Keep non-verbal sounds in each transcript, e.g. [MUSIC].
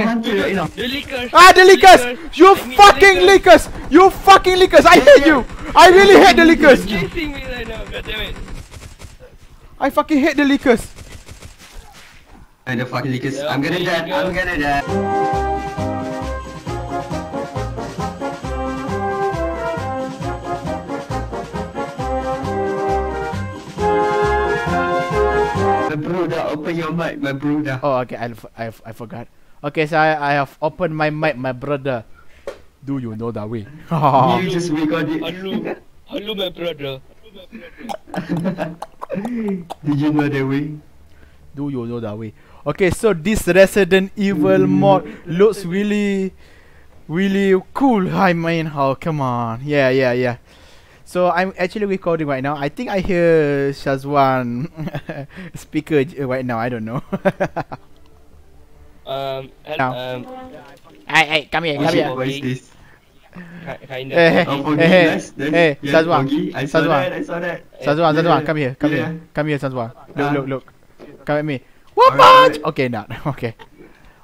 lickers. Ah, the lickers! You I mean, fucking the lickers! You fucking lickers! I hate you! I really hate the lickers! Chasing me right now. God damn it. I fucking hate the lickers! And the fucking lickers. Yeah, I'm gonna there die. go. I'm gonna die. My brother, open your mic, my brother. Oh, okay, I, f- I, f- I forgot. Okay, so I, I have opened my mic, my brother. Do you know that way? [LAUGHS] You [LAUGHS] just record it. Hello. Hello, my brother. [LAUGHS] Did you know that way? Do you know that way? Okay, so this Resident Evil mod looks really, really cool. I mean, oh come on, yeah, yeah, yeah. So I'm actually recording right now. I think I hear Shazwan speaker right now. I don't know. Um, hel- Now. um, hey, hey, come here, come here. what is this? ki- kinda. Hey, hey, Oh, Foggy, hey, hey, nice, nice. hey, Yeah, Shazwan, I saw Shazwan. that, I saw that. Shazwan, Shazwan, Yeah, come here, come yeah. here, come here, Shazwan. Look, look, look. Come at me. One Alright, punch. alright. Okay, not [LAUGHS] okay.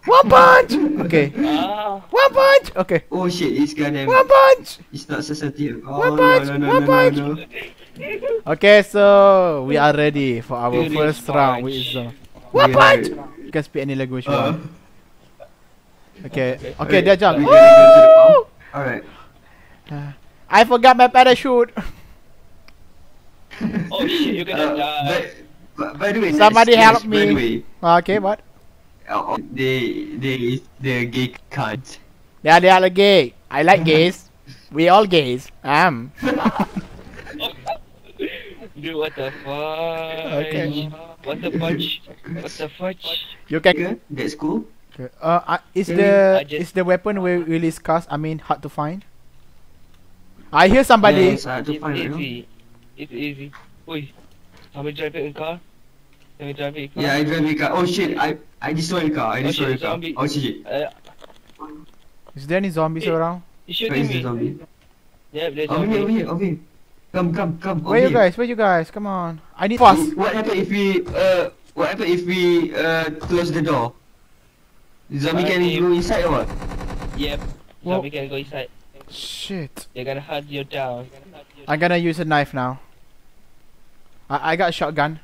One punch. Okay. Ah, One punch. Okay. Oh shit, it's goddamn. One punch. It's not sensitive. Oh, One punch, no, no, one no, punch. no, no. Okay, so we are ready for our Finish first round, punch. which is uh, one punch. You can speak any language you Uh, want. Okay, okay, Alright, dia jump. we gotta go the farm. Alright. I forgot my parachute. [LAUGHS] oh shit, you're gonna Uh, die. but, but by the way, Somebody next, help next, me. way, Okay, what? uh, they they the gay cunt. Yeah, they are gay. I like [LAUGHS] gays. We all gays. Um. [LAUGHS] Dude, what the fuck? Okay. What the fudge? What the fudge? You can. Okay, that's cool. Okay. Uh, uh, is the is the weapon we really scarce? I mean, hard to find. I hear somebody. Yes, I have to It's find right now. easy. It's easy. Oi, somebody drive it in car? Let me drive it in car. Yeah, I drive a car. Oh shit, I I destroyed a car. I Oh, destroyed a shit, car. zombie. Oh shit. Uh, Is there any zombies Eh. around? you Where shooting is the me? zombie? Yeah, there's Over here, over here, over here. Come, come, come. Where you here. guys? Where you guys? Come on. I need fast. What happen if we uh what happen if we uh close the door? The zombie What can if- go inside or what? Yep. Well- Zombie can go inside. Shit. They're gonna hunt you down. I'm gonna use a knife now. I I got a shotgun.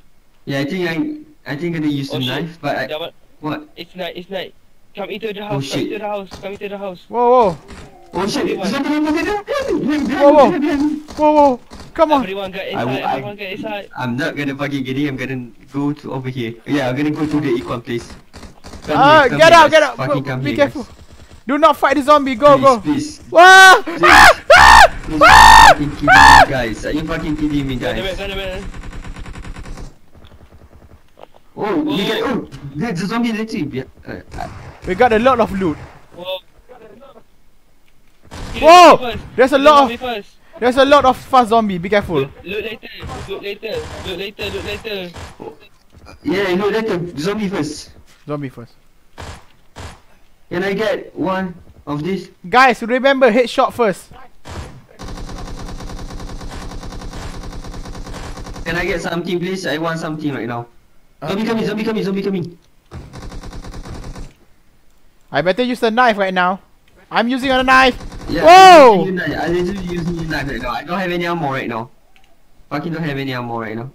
Yeah, I think I I think I'm gonna use Oh, the shit. knife, but I, That one, what? it's night, it's night. Come into the house. Oh, house, come shit. into the house, come into the house. Whoa, whoa, Oh shit! Zombie, zombie, zombie, Whoa, whoa. whoa, whoa! Come on. Everyone get inside, will- I- everyone get inside. I'm not gonna fucking get it. I'm gonna go to over here. Yeah, I'm gonna go to the equal place. Come Ah, here, come get here, out, get out. Fucking Go, come be here, careful. guys. Do not fight the zombie. Go, please, go. Please, Wah! please. Ah! Ah! Please, fucking kidding me, guys. Are you fucking kidding me, Got the man, guys? got the man. Oh, you get. Oh, there's a zombie literally. be- Uh, uh, We got a lot of loot. Whoa. Kill the Whoa! zombie first. There's a lot of there's a lot of fast zombie. Be careful. Loot, loot later, loot later, loot later, loot later. yeah, you know that zombie first. Zombie first. Can I get one of this? Guys, remember headshot first. Can I get something, please? I want something right now. Uh, Zombie coming, zombie coming, zombie coming. I better use the knife right now. I'm using a knife. Yeah, Whoa! I'm using the knife. I literally using the knife right now. I don't have any ammo right now. Fucking don't have any ammo right now.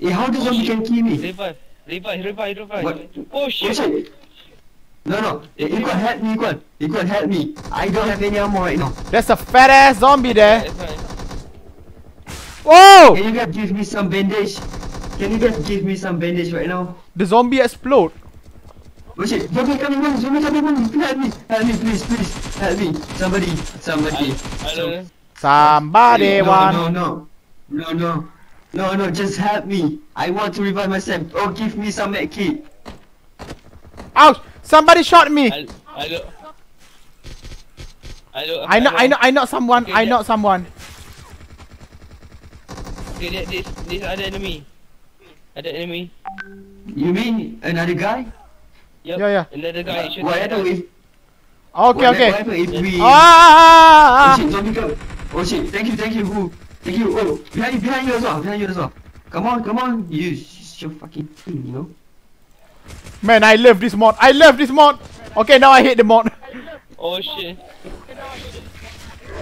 Eh, how the Oh, zombie shit. can kill me? Revive, revive, revive, revive. What? Oh Oh shit. shit! No, no. You can help me, you can. You can help me. I don't have any ammo right now. There's a fat ass zombie there. That's. Whoa! Can you guys give me some bandage? Can you guys give me some bandage right now? The zombie explode. Oh shit, zombie coming on, zombie coming on, help me, help me, please, please, help me, somebody, somebody. I don't know. Somebody no, want. no, no, no, no, no, no, just help me. I want to revive myself. Oh, give me some med kit. Ouch! Somebody shot me. I, I look. I look. I know, I know, I know someone. Okay, I yeah. know someone. Okay, that, this, this other enemy. Other enemy. You mean another guy? Yep. Yeah, yeah. Another guy shooting What at happened us. if? Okay, what, okay. What happened if we? Ah, ah, Oh ah, shit, zombie come. Oh shit, thank you, thank you, who? Thank you. Oh, behind you, behind you as well, behind you as well. Come on, come on, you, sh- your fucking thing, you know. Man, I love this mod. I love this mod. Okay, now I hate the mod. Oh shit.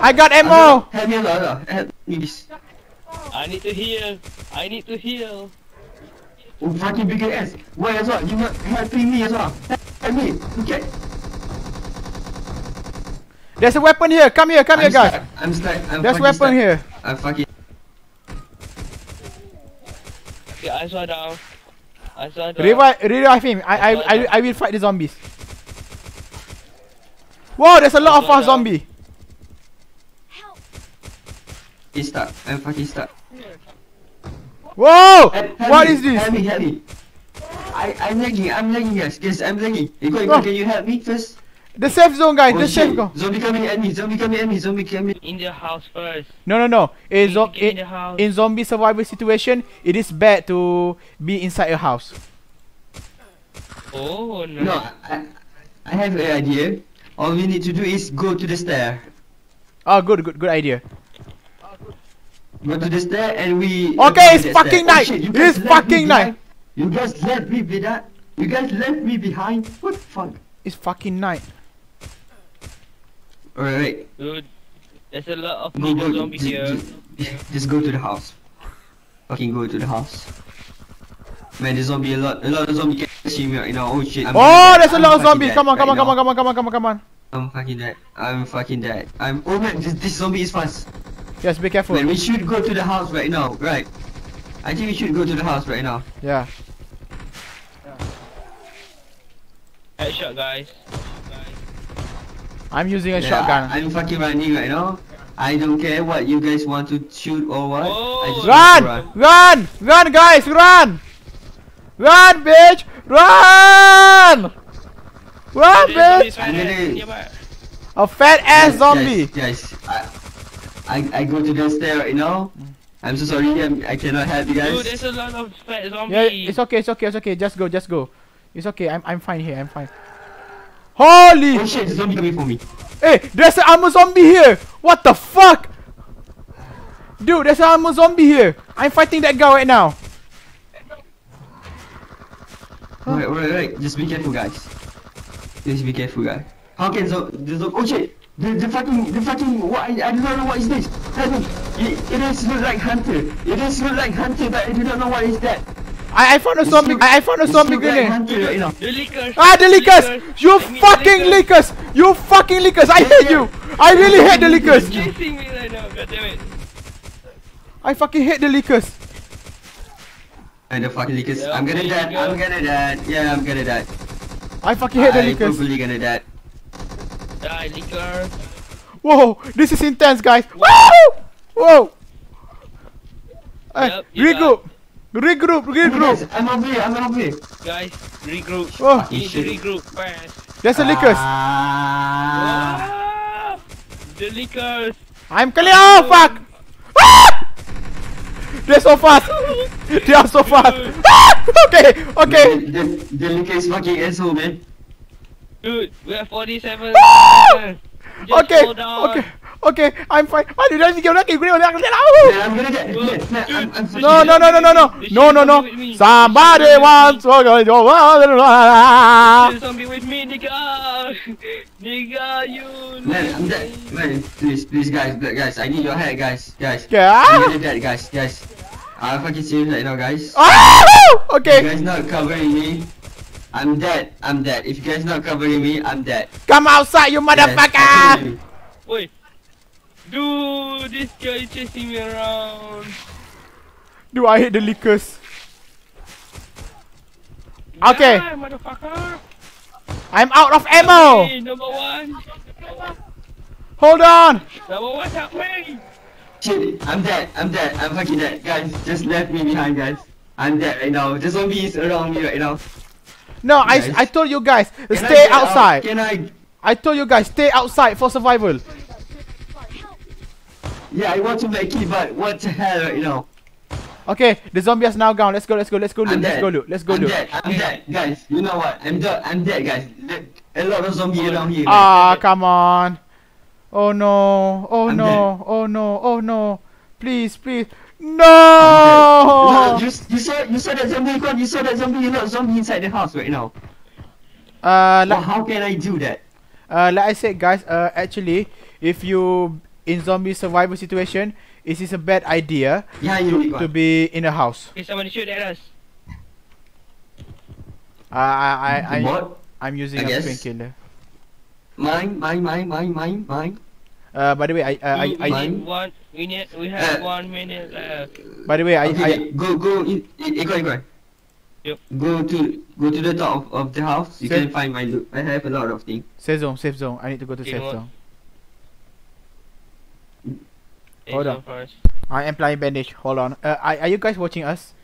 I got ammo. Help me a lot, uh, help me. please. I need to heal. I need to heal. Oh, fucking bigger ass. Why as well? You not helping me as well. Help me. Okay. There's a weapon here. Come here, come I'm here, guys. stuck. I'm stuck. I'm There's fucking weapon stuck. here. I'm fucking. Okay, I saw down. I saw down. Revive, revive him. I, I, I, I will fight the zombies. Whoa, there's a lot of us zombie. He's stuck. I'm fucking stuck. Whoa! Help, help What me, is this? Help me, help me. I, I'm lagging, I'm lagging guys, guys, I'm lagging. You go, Oh. can you help me first? The safe zone, guys. Oh The safe zone. zombie coming at me, zombie coming at me, zombie coming. In the house first. No, no, no. In, zo- in in, the house. in zombie survival situation, it is bad to be inside a house. Oh no. No, I, I have an idea. All we need to do is go to the stair. Oh, good, good, good idea. Go to the stair and we... Okay, uh, it's fucking stair. Oh, night. shit, It's guys left me fucking night. You guys left me behind. You guys left me behind. What the fuck? It's fucking night. Alright, Dude, there's a lot of go, go, zombies just, here. just, just go to the house. Fucking go to the house. Man, there's zombie a lot. A lot of zombie can see me right now. Oh shit. I'm Oh, fucking there's a lot I'm of zombies. Come on, dead come on, come on, come on, come on, come on, come on. I'm fucking dead. I'm fucking dead. I'm. Oh man, this, this zombie is fast. Yes, be careful. Man, we should go to the house right now. Right. I think we should go to the house right now. Yeah. Headshot, guys. I'm using a Yeah, shotgun. I, am fucking running right now. I don't care what you guys want to shoot or what. I just oh. Run! want Run! Run, guys! Run! Run, bitch! Run! Run, bitch! right I'm there. gonna- Nearby. A fat ass Guys, zombie! Guys, guys, I, I, I go to the stair right now. Mm. I'm so sorry. I'm, I cannot help you guys. Dude, there's a lot of fat zombies. Yeah, it's okay, it's okay, it's okay. Just go, just go. It's okay. I'm, I'm fine here. I'm fine. Holy! Oh shit, the zombie coming for me. Hey, there's an armor zombie here. What the fuck? Dude, there's an armor zombie here. I'm fighting that guy right now. Alright, alright, alright. Just be careful, guys. Just be careful, guys. How can zo- the zo- Oh shit! The, the fucking, the fucking, what, I, I do not know what is this. Help me. It, it is look like hunter. It is look like hunter, but I do not know what is that. I, I found a It's zombie. look- I, I found a it's zombie look like hunter right now. The lickers. Ah, the lickers! You I mean, the fucking lickers! You fucking lickers! I hate you! I really hate the lickers! Chasing me right now, god damn it. I fucking hate the lickers! And the fucking lickers. Yeah, I'm gonna die. go. I'm gonna die. Yeah, I'm gonna die. I fucking hate the I'm probably gonna die. Die, licker. Whoa! This is intense, guys! Whoa! Whoa! Hey, Yep, you regroup! Regroup! Oh, Regroup! guys, I'm over here. I'm over here. Guys, regroup. Oh, You need to regroup fast. there's the lickers! Ah. Ah! The lickers. I'm clear! Oh, fuck! Ah! They're so fast! [LAUGHS] They are so fast! Ah! Okay! Okay! The, the, the licker is fucking asshole, man. Dude, we have 47 [LAUGHS] Ah! Okay! Okay! Okay! I'm fine! I did not get lucky! Man, I'm gonna die. Well, Man, man, I'm, I'm dude, No, no, no, no, no, no! No, no, no! Somebody wants to go! There's a zombie with me, nigga. [LAUGHS] nigga, you. Man, I'm dead. Man, please, please, guys, guys, I need your help, guys, guys. I'm Yeah! gonna dead, guys, guys. I'm fucking serious right now, guys. Ah! [LAUGHS] If you Okay! guys not covering me, I'm dead. I'm dead. If you guys not covering me, I'm dead. Come outside, you motherfucker! told you. Wait. Dude, this guy is chasing me around. Do I hate the lickers? Okay. Motherfucker. I'm out of ammo! Hey, number one. Hold on! Number one, help me. Shit, I'm dead. I'm dead. I'm fucking dead, guys. Just left me behind, guys. I'm dead right now. The zombie is around me right now. No, I, I told you guys, Can I stay out? outside. Can I? I told you guys, stay outside for survival. Yeah, I want to make it, but what the hell right now? Okay, the zombie is now gone. Let's go, let's go, let's go loot, I'm let's dead. go loot, let's go I'm loot. dead. I'm dead, guys. You know what? I'm dead. I'm dead, guys. A lot of zombies around here. Ah, come on. Oh no, oh I'm no, oh no, oh no. Please, please. No. Look, you, you saw you saw that zombie God, you saw that zombie you look zombie inside the house right now. Uh, Well, how can I do that? uh, like I said, guys. Uh, actually, if you in zombie survival situation, it is a bad idea Yeah, you to be in a house. Okay, somebody shoot at us. Uh, I, I, I, What? I'm using I a guess. painkiller. Mine, mine, mine, mine, mine, mine. Uh, by the way, I, uh, I, we, we I, one. We need. We have Uh, one minute left. by the way, I, okay, I, okay, go, go, in, in, in, go, go. Yep. Go to, go to the top of, of the house. You Sir. can find my loot. I have a lot of things. safe zone, safe zone. I need to go to Okay, safe what? zone. Hey, Hold so on. First. I am applying bandage. Hold on. Uh, are, are you guys watching us?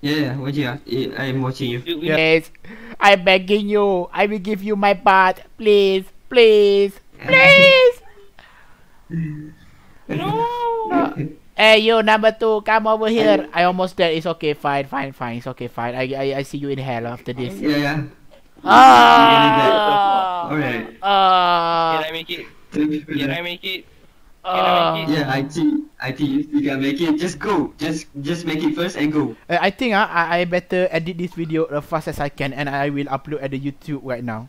Yeah, yeah, watching us. I am watching you. We, we Yes. I'm begging you. I will give you my part. Please, please, please. No. Hey, you number two, come over here. I almost dead. It's okay. Fine, fine, fine. It's okay. Fine. I, I, I see you in hell after this. Yeah, yeah. Ah. Alright. Can Ah. I make it? Can I make it? Ah. I think, I think you can make it, just go. Just, just make it first and go. Uh, I think uh, I, I better edit this video as fast as I can and I will upload at the YouTube right now.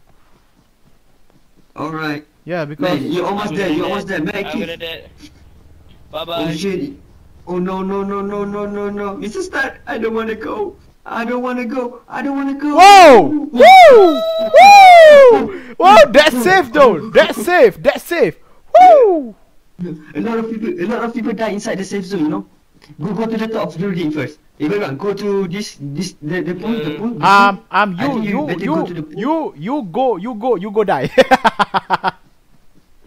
Alright. Yeah, because Man, you're almost I'm there. You're almost there. Make I'm gonna it. dead. Bye Oh shit. Oh no, no, no, no, no, no, no. Mr. Stark, I don't wanna go. I don't wanna go. I don't wanna go. Whoa! Woo! Woo! Whoa! That's safe though. That's safe. That's safe. Woo! A lot of people, a lot of people die inside the safe zone. You know. Go, go to the top of the building first. Even one, go to this, this, the, the pool, the pool. the Um, pool. um, I you, you you, you, go to the pool. you, you go, you go, you go die. [LAUGHS]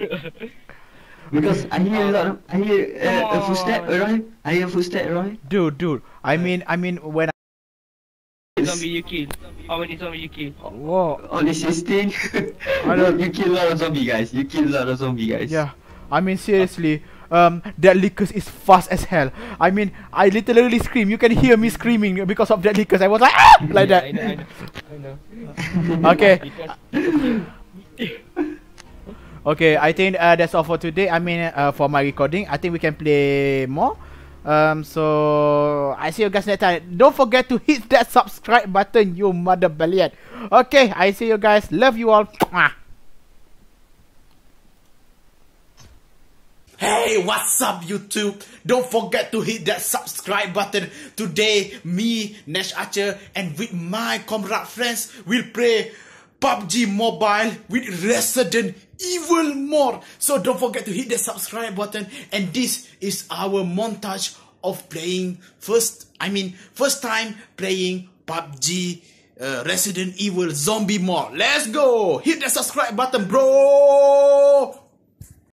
[LAUGHS] Because I hear a lot of, I hear uh, a footstep around. I hear a footstep around. dude, dude. I mean, I mean, when I, zombie you kill? How many zombie you kill? whoa, Only [LAUGHS] 16. I don't- you kill a lot of zombie guys. You kill a lot of zombie guys. yeah. I mean, seriously. Um, that lickers is fast as hell. I mean, I literally scream. You can hear me screaming because of that lickers. I was like, ah, [LAUGHS] like that. I know, I know. I know. Okay. Because- Okay, I think uh, that's all for today. I mean, uh, for my recording, I think we can play more. Um, so I see you guys next time. Don't forget to hit that subscribe button, you mother bellion. Okay, I see you guys. Love you all. Hey, what's up YouTube? Don't forget to hit that subscribe button. Today, me, Nash Archer, and with my comrade friends we'll play PUBG Mobile with Resident Evil more. So don't forget to hit the subscribe button. And this is our montage of playing first, I mean, first time playing PUBG uh, Resident Evil Zombie Mode. Let's go! Hit the subscribe button, bro!